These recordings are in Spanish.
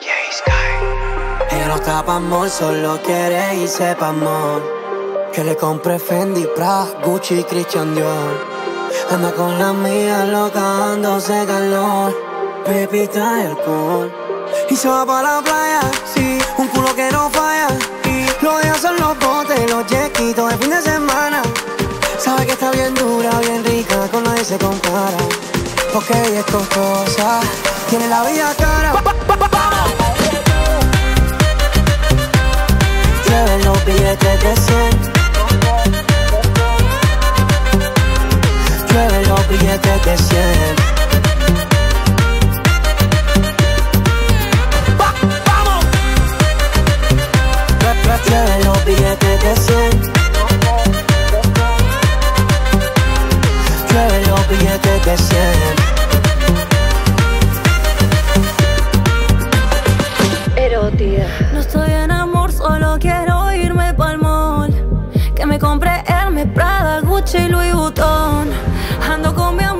Ella no está pa' amor, solo quiere y sepa amor. Que le compre Fendi, Prada, Gucci, Christian Dior. Anda con la mía, loca, dándose calor. Pepita y alcohol. Y se va pa' la playa, sí, un culo que no falla. Y lo deja son los botes, los yequitos de fin de semana. Sabe que está bien dura, bien rica, con nadie se compara. Porque ella es costosa, tiene la vida cara. Billetes de 100 Llueven los billetes de 100 Llueven los billetes de 100 Llueven los billetes de 100 No estoy en amor, solo quiero me compre Hermes, Prada, Gucci y Louis Vuitton. Ando con mi amiga,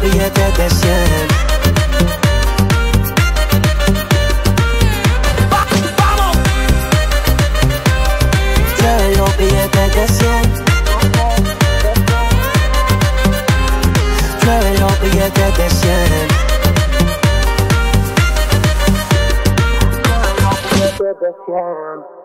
billetes de 100 Llueven los de 100 Llueven los de 100 Llueven los billetes de 100 Llueven